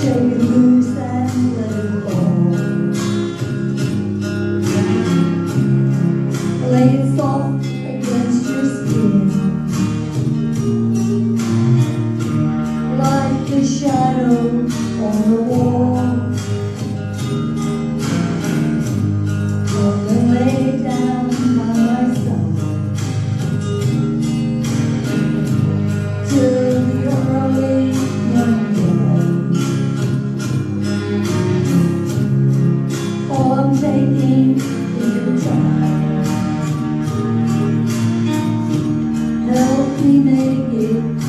shade loose and let it fall. Lay it soft against your skin, like the shadow on the wall. cause they think you. Help me make it.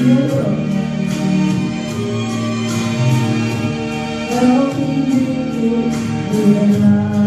Help me make it realize